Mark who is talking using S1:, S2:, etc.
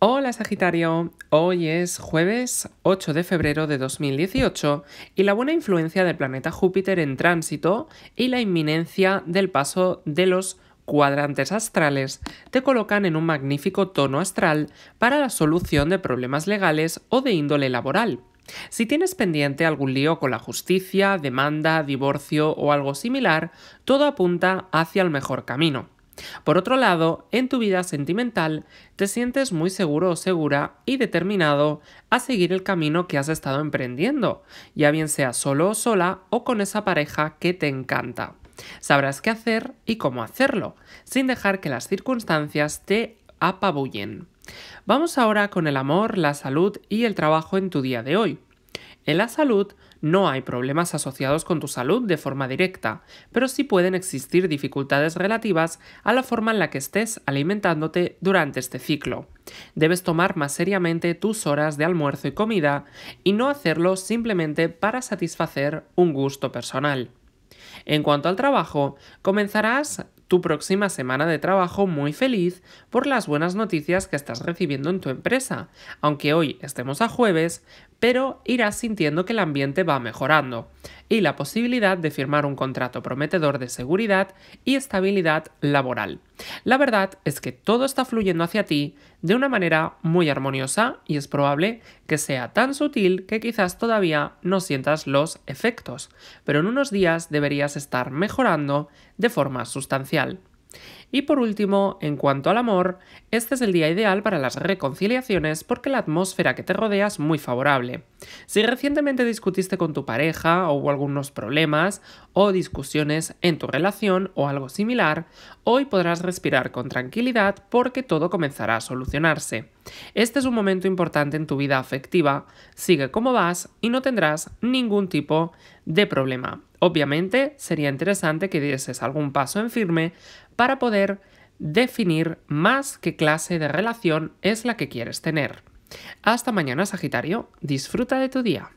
S1: Hola Sagitario, hoy es jueves 8 de febrero de 2018 y la buena influencia del planeta Júpiter en tránsito y la inminencia del paso de los cuadrantes astrales te colocan en un magnífico tono astral para la solución de problemas legales o de índole laboral. Si tienes pendiente algún lío con la justicia, demanda, divorcio o algo similar, todo apunta hacia el mejor camino. Por otro lado, en tu vida sentimental te sientes muy seguro o segura y determinado a seguir el camino que has estado emprendiendo, ya bien sea solo o sola o con esa pareja que te encanta. Sabrás qué hacer y cómo hacerlo, sin dejar que las circunstancias te apabullen. Vamos ahora con el amor, la salud y el trabajo en tu día de hoy. En la salud no hay problemas asociados con tu salud de forma directa, pero sí pueden existir dificultades relativas a la forma en la que estés alimentándote durante este ciclo. Debes tomar más seriamente tus horas de almuerzo y comida y no hacerlo simplemente para satisfacer un gusto personal. En cuanto al trabajo, comenzarás tu próxima semana de trabajo muy feliz por las buenas noticias que estás recibiendo en tu empresa, aunque hoy estemos a jueves, pero irás sintiendo que el ambiente va mejorando y la posibilidad de firmar un contrato prometedor de seguridad y estabilidad laboral. La verdad es que todo está fluyendo hacia ti de una manera muy armoniosa y es probable que sea tan sutil que quizás todavía no sientas los efectos, pero en unos días deberías estar mejorando de forma sustancial. Y por último, en cuanto al amor, este es el día ideal para las reconciliaciones porque la atmósfera que te rodea es muy favorable. Si recientemente discutiste con tu pareja o hubo algunos problemas o discusiones en tu relación o algo similar, hoy podrás respirar con tranquilidad porque todo comenzará a solucionarse. Este es un momento importante en tu vida afectiva, sigue como vas y no tendrás ningún tipo de problema. Obviamente sería interesante que dieses algún paso en firme para poder definir más qué clase de relación es la que quieres tener. Hasta mañana Sagitario, disfruta de tu día.